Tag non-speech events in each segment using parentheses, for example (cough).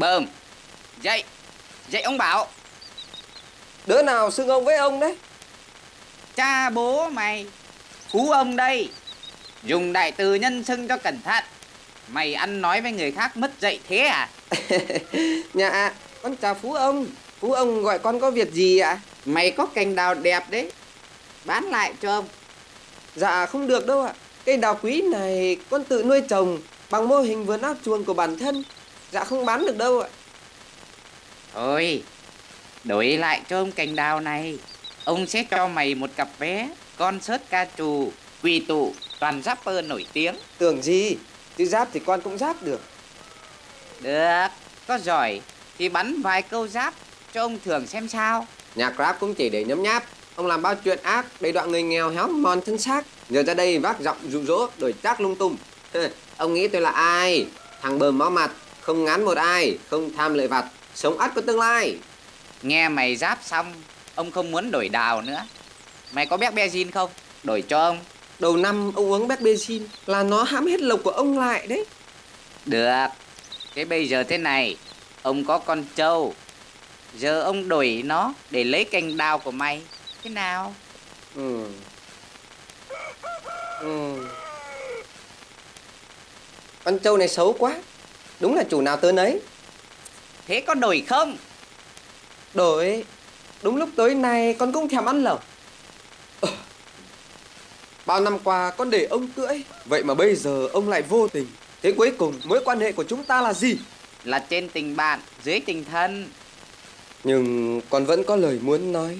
Bơm. Dậy. Dậy ông bảo. Đứa nào xưng ông với ông đấy? Cha bố mày. Phú ông đây. Dùng đại từ nhân xưng cho cẩn thận. Mày ăn nói với người khác mất dạy thế à? (laughs) Dạ con chào Phú ông. Phú ông gọi con có việc gì ạ? Mày có cành đào đẹp đấy. Bán lại cho ông. Dạ không được đâu ạ. Cây đào quý này con tự nuôi trồng Bằng mô hình vườn áp chuồng của bản thân Dạ không bán được đâu ạ. Thôi Đổi lại cho ông cành đào này. Ông sẽ cho mày một cặp vé Concert ca trù Quỳ tụ toàn rapper nổi tiếng. Tưởng gì? Chứ giáp thì con cũng giáp được. Được Có giỏi thì bắn vài câu giáp Cho ông thường xem sao. Nhạc rap cũng chỉ để nhấm nháp. Ông làm bao chuyện ác Đầy đoạn người nghèo héo mòn thân xác. Giờ ra đây vác giọng dụ dỗ Đổi tác lung tung. Ông nghĩ tôi là ai? Thằng bờm máu mặt Không ngán một ai Không tham lợi vặt Sống ắt có tương lai. Nghe mày giáp xong Ông không muốn đổi đào nữa. Mày có béc benzin không? Đổi cho ông. Đầu năm ông uống béc benzin Là nó hãm hết lộc của ông lại đấy. Được. Thế bây giờ thế này Ông có con trâu. Giờ ông đổi nó để lấy cành đào của mày. Thế nào? Ừ. Ừ. Con trâu này xấu quá Đúng là chủ nào tớ nấy. Thế có đổi không? Đổi. Đúng lúc tối nay con cũng thèm ăn lẩu. Ờ. Bao năm qua con để ông cưỡi Vậy mà bây giờ ông lại vô tình. Thế cuối cùng mối quan hệ của chúng ta là gì? Là trên tình bạn Dưới tình thân. Nhưng con vẫn có lời muốn nói.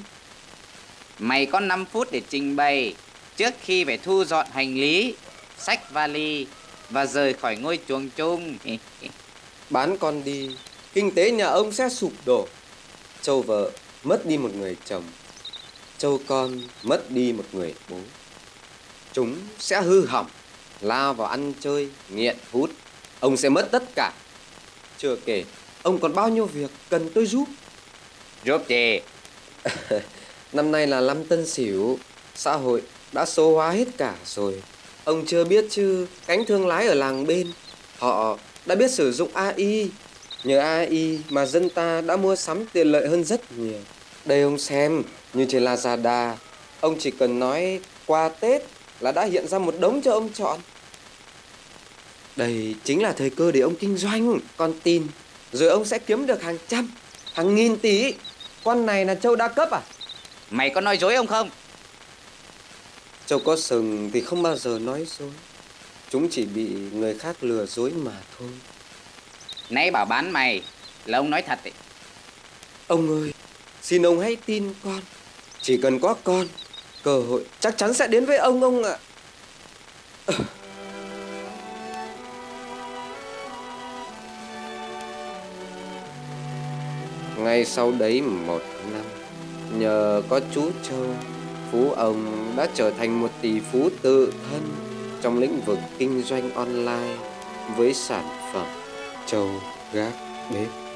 Mày có 5 phút để trình bày Trước khi phải thu dọn hành lý Xách vali Và rời khỏi ngôi chuồng chung. (laughs) Bán con đi Kinh tế nhà ông sẽ sụp đổ. Châu vợ mất đi một người chồng. Châu con mất đi một người bố. Chúng sẽ hư hỏng Lao vào ăn chơi, nghiện, hút. Ông sẽ mất tất cả. Chưa kể Ông còn bao nhiêu việc cần tôi giúp? Giúp gì? (laughs) Năm nay là năm tân sửu Xã hội đã số hóa hết cả rồi Ông chưa biết chứ, Cánh thương lái ở làng bên, Họ đã biết sử dụng AI Nhờ AI mà dân ta đã mua sắm tiện lợi hơn rất nhiều. Đây ông xem, Như trên Lazada, Ông chỉ cần nói qua Tết Là đã hiện ra một đống cho ông chọn. Đây chính là thời cơ để ông kinh doanh, Con tin. Rồi ông sẽ kiếm được hàng trăm, Hàng nghìn tỷ. Con này là châu đa cấp à? Mày có nói dối ông không? Châu có sừng thì không bao giờ nói dối Chúng chỉ bị người khác lừa dối mà thôi Nãy bảo bán mày Là ông nói thật ấy. Ông ơi Xin ông hãy tin con Chỉ cần có con Cơ hội chắc chắn sẽ đến với ông ông ạ à. Ngay sau đấy một năm Nhờ có chú Châu Phú ông đã trở thành một tỷ phú tự thân Trong lĩnh vực kinh doanh online Với sản phẩm Châu gác bếp.